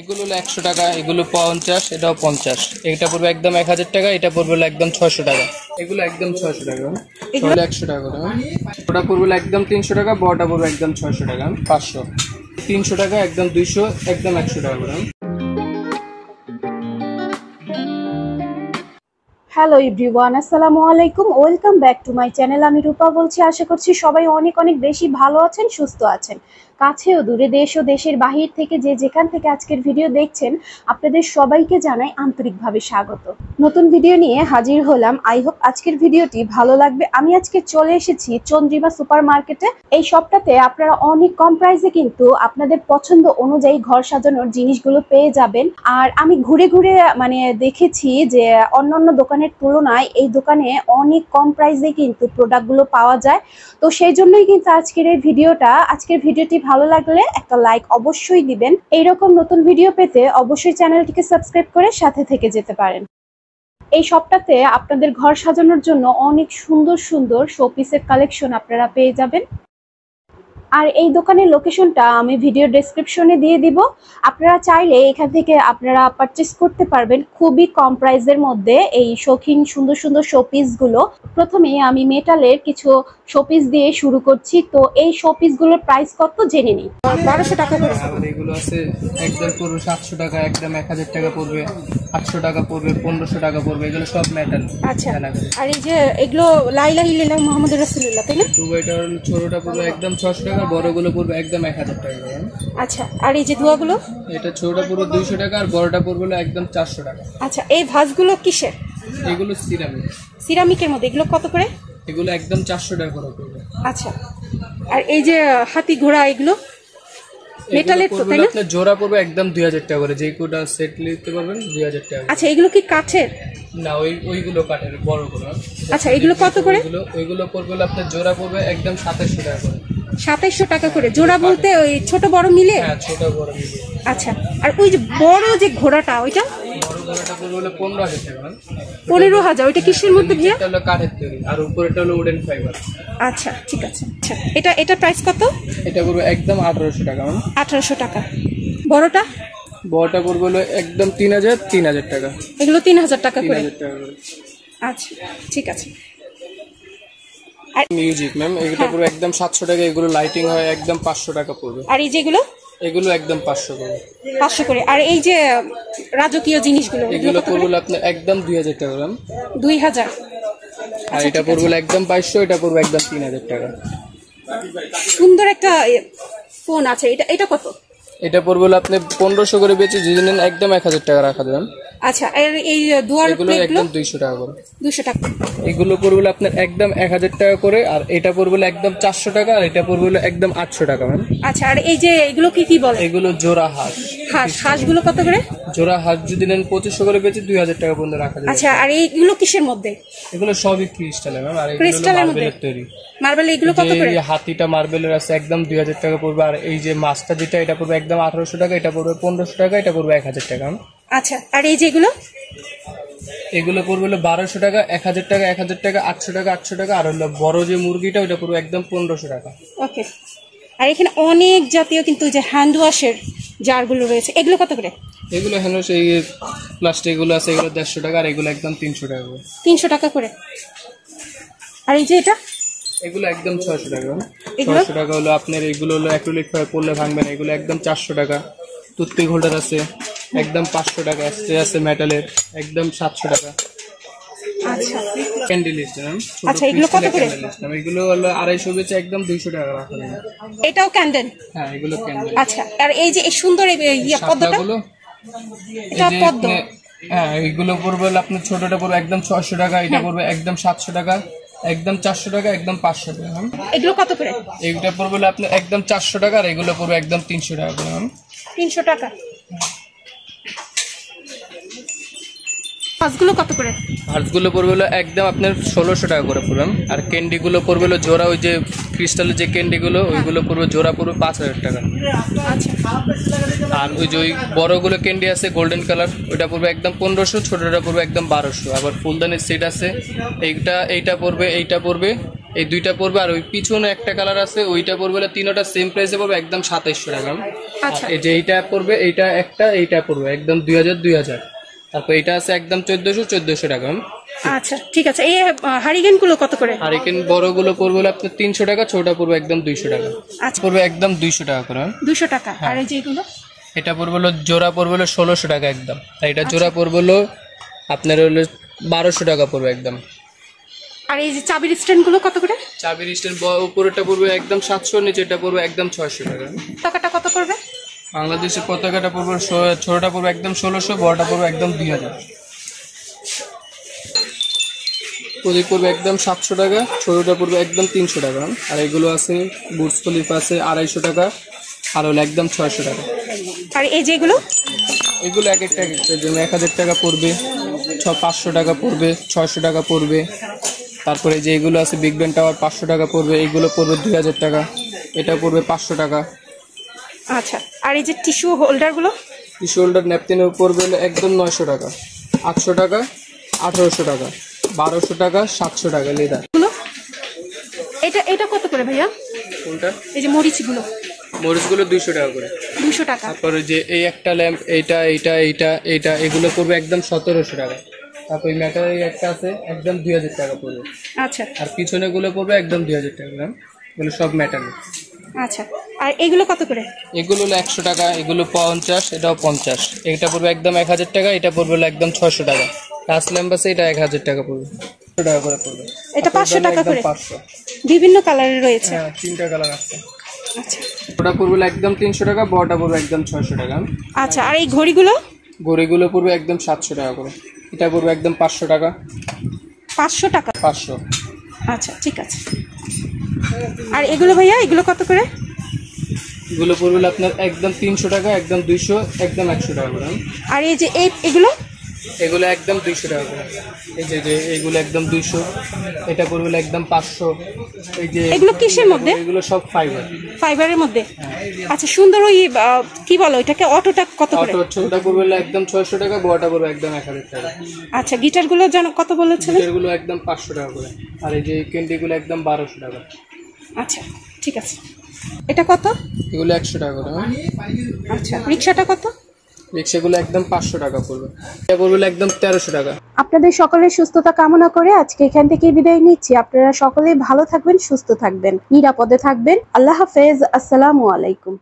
এগুলো হলো একশো টাকা এগুলো পঞ্চাশ এটাও পঞ্চাশ। এটা পড়বে একদম এক হাজার টাকা এটা পড়বে হলো একদম ছয়শো টাকা। এগুলো একদম ছয়শো টাকা। তাহলে একশো টাকা করে হ্যাঁ? ওটা পড়বে একদম তিনশো টাকা বড়টা পড়বে একদম ছয়শো টাকা পাঁচশো। তিনশো টাকা একদম দুইশো একদম একশো টাকা করে। হ্যাঁ? হ্যালো এভরিওয়ান আসসালামু আলাইকুম। Welcome back to my channel. আমি রূপা বলছি। আশা করছি সবাই অনেক অনেক বেশি ভালো আছেন সুস্থ আছেন। কাছে ও দূরে দেশ ও দেশের বাহির থেকে যে যেখান থেকে আজকের ভিডিও দেখছেন, আপনাদের সবাইকে জানাই আন্তরিকভাবে স্বাগত। নতুন ভিডিও নিয়ে হাজির হলাম। আই হোপ আজকের ভিডিওটি ভালো লাগবে। আমি আজকে চলে এসেছি চন্দ্রিমা সুপার মার্কেটে এই শপটাতে আপনারা অনেক কম প্রাইসে কিন্তু আপনাদের পছন্দ অনুযায়ী ঘর সাজানোর জিনিসগুলো পেয়ে যাবেন। আর আমি ঘুরে ঘুরে মানে দেখেছি যে অন্যান্য দোকানের তুলনায় এই দোকানে অনেক কম প্রাইসে কিন্তু প্রোডাক্টগুলো পাওয়া যায়। তো সেই জন্যই কিন্তু আজকের এই ভিডিওটা, আজকের ভিডিওটি ভালো লাগলে একটা লাইক অবশ্যই দিবেন। এইরকম নতুন ভিডিও পেতে অবশ্যই চ্যানেলটিকে সাবস্ক্রাইব করে সাথে থেকে যেতে পারেন। এই সপ্তাহে আপনাদের ঘর সাজানোর জন্য অনেক সুন্দর সুন্দর শোপিসের কালেকশন আপনারা পেয়ে যাবেন। আর এই দোকানের লোকেশনটা আমি ভিডিও ডেসক্রিপশনে দিয়ে দিব। আপনারা চাইলে এখান থেকে আপনারা পারচেস করতে পারবেন খুবই কম প্রাইসের মধ্যে এই শৌখিন সুন্দর সুন্দর শোপিসগুলো প্রথমে আমি মেটালের কিছু শোপিস দিয়ে শুরু করছি। তো এই শোপিসগুলোর প্রাইস কত জেনে নিই বারোশো টাকা করে। এগুলো আছে একদম পড়বে সাতশো টাকা একদম এক হাজার টাকা পড়বে আটশো টাকা পড়বে পনেরোশো টাকা পড়বে এগুলো সব মেটাল আচ্ছা। আর এই যে এগুলো লাইলা হিল্লাহ মোহাম্মদ রসুল্লাহ তাই না? ছোটটা পড়বে একদম ছশো টাকা বড়গুলো পড়বে একদম এক হাজার টাকা করে। আচ্ছা আর এই যে ধোয়াগুলো? এটা ছোটটা পড়বে দুইশো টাকা আর বড়টা পড়বে একদম চারশো টাকা। আচ্ছা এই ভাসগুলো কিসের? এগুলো সিরামিক। সিরামিকের মধ্যে এগুলো কত করে? এগুলো একদম চারশো টাকা করে পড়বে আচ্ছা আর এই যে হাতি ঘোড়া এগুলো? মেটালের তো, তাই না? আপনার জোড়া পড়বে একদম দুই হাজার টাকা করে। যে কোটা সেট নিতে পারবেন দুই হাজার টাকা আচ্ছা এগুলো কি কাঠের? না ওই ওইগুলো কাঠের বড়গুলো। আচ্ছা এগুলো কত করে? ওইগুলো ওইগুলো পড়বে আপনার জোড়া পড়বে একদম সাতাশশো টাকা করে। সাতাইশশো টাকা করে। জোড়া বলতে ওই ছোট বড় মিলে? হ্যাঁ ছোট বড় আচ্ছা আর ওই যে বড় যে ঘোড়াটা ওইটা? পনেরো হাজার পনেরো হাজার ওইটা কিসের মধ্যে আর উপরেটা হলো উডেন ফাইবার আচ্ছা ঠিক আছে আচ্ছা। এটা এটা প্রাইস কত? এটা করব একদম আঠারোশো টাকা ম্যাম আঠারোশো টাকা। বড়টা? বড়টা করব হলো একদম তিন হাজার তিন হাজার টাকা। এগুলো তিন হাজার টাকা তিন হাজার টাকা করে। আচ্ছা ঠিক আছে। মিউজিক ম্যাম এগুলো পড়বে একদম সাতশো টাকা এগুলো লাইটিং হয় একদম পাঁচশো টাকা পড়বে। আর এই যেগুলো? এগুলো একদম পাঁচশো করে। পাঁচশো করে। আর এই যে রাজকীয় জিনিসগুলো এগুলো পড়বে আপনার একদম দুই হাজার টাকা ম্যাম দুই হাজার। আর এটা পড়বে একদম বাইশশো এটা পড়বে একদম তিন হাজার টাকা। সুন্দর একটা ফোন আছে। এটা এটা কত? এটা পড়বে আপনি পনেরোশো করে বেচে যদি নেন একদম এক হাজার টাকা রাখা দেবেন। আচ্ছা আর এই দুয়ার এগুলো প্লেটগুলো একদম দুইশো টাকা করে। দুশো টাকা। এগুলো পড়বে আপনার একদম এক হাজার টাকা করে আর এটা পড়বে একদম চারশো টাকা আর এটা পড়বে একদম আটশো টাকা ম্যাম। আচ্ছা আর এই যে এগুলো কি কি বলে? এগুলো জোড়া হাঁস। হাঁস হাঁসগুলো কত করে? জোড়া হাঁস যদি নেন পঁচিশশো করে বেচে দুই হাজার টাকা পর্যন্ত রাখা আচ্ছা আর এইগুলো কিসের মধ্যে? এগুলো সবই ক্রিস্টালে ম্যাম আর এগুলো ক্রিস্টালের? মার্বেলের তৈরি। মার্বেল এগুলো কত করে? এই হাতিটা মার্বেলের আছে একদম দুই হাজার টাকা পড়বে আর এই যে মাছটা যেটা এটা পড়বে একদম আঠারোশো টাকা এটা পড়বে পনেরোশো টাকা এটা পড়বে এক হাজার টাকা আচ্ছা আর এই যে এগুলো পড়বে হলো বারোশো টাকা এক হাজার টাকা এক হাজার টাকা আটশো টাকা আটশো টাকা আর হলো বড় যে মুরগিটা ওটা পড়বে একদম পনেরোশো টাকা। ওকে। আর এখানে অনেক জাতীয় কিন্তু যে হ্যান্ড ওয়াশের জারগুলো রয়েছে এগুলো কত করে? এগুলো হেন সেই প্লাস্টিক এগুলো আছে এগুলো দেড়শো টাকা আর এগুলো একদম তিনশো টাকা করে। তিনশো টাকা করে। আর এই যে এটা? এগুলো একদম ছয়শো টাকা? ছয়শো টাকা হলো আপনার এগুলো হলো অ্যাক্রিলিক পড়লে ভাঙবে না এগুলো একদম চারশো টাকা। টুথপিক হোল্ডার আছে। একদম পাঁচশো টাকা স্ট্রে আছে মেটালের একদম সাতশো টাকা। আচ্ছা। আচ্ছা, এগুলো কত করে? এগুলো হলো আড়াইশো বেচে একদম দুইশো টাকা রাখা এটাও ক্যান্ডেল হ্যাঁ এগুলো ক্যান্ডেল আচ্ছা আর এই যে সুন্দর এই ইয়ে পদ্মটা? এটা পদ্ম। হ্যাঁ পড়বে আপনার ছোটটা পড়বে একদম ছয়শো টাকা এটা পড়বে একদম সাতশো টাকা একদম চারশো টাকা একদম পাঁচশো টাকা এগুলো কত করে? পড়বে আপনার একদম চারশো টাকা আর এগুলো পড়বে একদম তিনশো টাকা করে তিনশো টাকা। মাছগুলো কত করে? হার্সগুলো পড়বে হলো একদম আপনার ষোলোশো টাকা করে পড়বে। আর ক্যান্ডিগুলো পড়বে হলো জোড়া ওই যে ক্রিস্টালের যে ক্যান্ডিগুলো ওইগুলো পড়বে জোড়া পড়বে পাঁচ হাজার টাকা। আচ্ছা। আর ওই যে ওই বড়গুলো ক্যান্ডি আছে গোল্ডেন কালার ওইটা পড়বে একদম পনেরোশো ছোটোটা পড়বে একদম বারোশো। আবার ফুলদানির সেট আছে এইটা এইটা পড়বে এইটা পড়বে এই দুইটা পড়বে। আর ওই পিছনে একটা কালার আছে ওইটা পড়বে তিনোটা সেম প্রাইসে পড়বে একদম সাতাইশশো টাকা। আচ্ছা। এই যে এইটা পড়বে এইটা একটা এইটা পড়বে একদম দুই হাজার দুই হাজার। তারপর এটা আছে একদম চোদ্দশো চোদ্দশো টাকা। আচ্ছা ঠিক আছে। এই হারিকেনগুলো কত করে? হারিকেন বড়গুলো পড়বে আপনার তিনশো টাকা ছোটা পড়বে একদম দুইশো টাকা। আচ্ছা। পড়বে একদম দুইশো টাকা করে। দুশো টাকা। আর এই যেগুলো এটা পড়বে হলো জোড়া পড়বে হলো ষোলোশো টাকা একদম। আর এটা জোড়া পড়বে হলো আপনার হলো বারোশো টাকা পড়বে একদম। আর এই যে চাবির স্ট্যান্ডগুলো কত করে? চাবির স্ট্যান্ড উপরেটা পড়বে একদম সাতশো নিচেটা পড়বে একদম ছয়শো টাকা। টাকাটা কত পড়বে? বাংলাদেশের পতাকাটা পড়বে ছোটটা পড়বে একদম ষোলোশো বড়টা পড়বে একদম দুই হাজার। প্রদীপ পড়বে একদম সাতশো টাকা ছোটোটা পড়বে একদম তিনশো টাকা। আর এগুলো আছে বুটস ফলিপ আছে আড়াইশো টাকা আর হলো একদম ছয়শো টাকা। আর এই যেগুলো? এগুলো এক একটা এক একটা যেমন এক হাজার টাকা পড়বে ছ পাঁচশো টাকা পড়বে ছয়শো টাকা পড়বে। তারপরে যে এগুলো আছে বিগ ব্যান টাওয়ার পাঁচশো টাকা পড়বে এগুলো পড়বে দুই হাজার টাকা এটা পড়বে পাঁচশো টাকা। আচ্ছা। আর এই যে টিস্যু হোল্ডারগুলো? হোল্ডার ন্যাপকিনের পড়বে হলো একদম নয়শো টাকা। আটশো টাকা আঠারোশো টাকা বারোশো টাকা সাতশো টাকা লেদার এটা এটা কত করে ভাইয়া? কোনটা? এই যে মরিচগুলো মরিচগুলো দুইশো টাকা করে। দুশো টাকা। তারপরে যে এই একটা ল্যাম্প এইটা এইটা এইটা এইটা এগুলো পড়বে একদম সতেরোশো টাকা। তারপর এই ম্যাটার এই একটা আছে একদম দুই হাজার টাকা পড়বে। আচ্ছা। আর পিছনে গুলো পড়বে একদম দুই হাজার টাকা এগুলো সব ম্যাটার। আচ্ছা। আর এগুলো কত করে? এগুলো হলো একশো টাকা এগুলো পঞ্চাশ এটাও পঞ্চাশ। এটা পড়বে একদম এক হাজার টাকা এটা পড়বে হলো একদম ছশো টাকা। ল্যাম্প আছে এটা এক হাজার টাকা পড়বে। ছশো টাকা করে পড়বে। এটা 500 টাকা করে? পাঁচশো। বিভিন্ন কালারের রয়েছে? হ্যাঁ তিনটা কালার আছে। আচ্ছা। ওটা পড়বে একদম তিনশো টাকা বড়টা পড়বে একদম ছয়শো টাকা। আচ্ছা আর এই ঘড়িগুলো? গড়িগুলো পড়বে একদম সাতশো টাকা করে। এটা পড়বে একদম পাঁচশো টাকা। পাঁচশো টাকা? পাঁচশো। আচ্ছা ঠিক আছে। আর এগুলো ভাইয়া এগুলো কত করে? এগুলো পড়বে আপনার একদম তিনশো টাকা একদম দুইশো একদম একশো টাকা করে। আর এই যে এই এগুলো? এগুলো একদম দুইশো টাকা করে। এই যে যে এগুলো একদম দুইশো এটা পড়বে একদম পাঁচশো। এই যে এগুলো কিসের মধ্যে? এগুলো সব ফাইবার ফাইবারের মধ্যে? আচ্ছা সুন্দর ওই কি বলো এটাকে অটোটা কত করে? অটো ছোটটা পড়বে একদম ছয়শো টাকা বড়টা পড়বে একদম এক হাজার টাকা। আচ্ছা গিটারগুলো যেন কত বলেছিলেন এগুলো একদম পাঁচশো টাকা করে। আর এই যে ক্যান্ডিগুলো একদম বারোশো টাকা। আচ্ছা ঠিক আছে। এটা কত? এগুলো একশো টাকা করে হ্যাঁ? আচ্ছা রিক্সাটা কত? রিক্সাগুলো একদম পাঁচশো টাকা পড়বে। এটা পড়বে একদম তেরোশো টাকা। আপনাদের সকলের সুস্থতা কামনা করে আজকে এখান থেকে বিদায় নিচ্ছি। আপনারা সকলে ভালো থাকবেন সুস্থ থাকবেন নিরাপদে থাকবেন। আল্লাহ হাফেজ। আসসালামু আলাইকুম।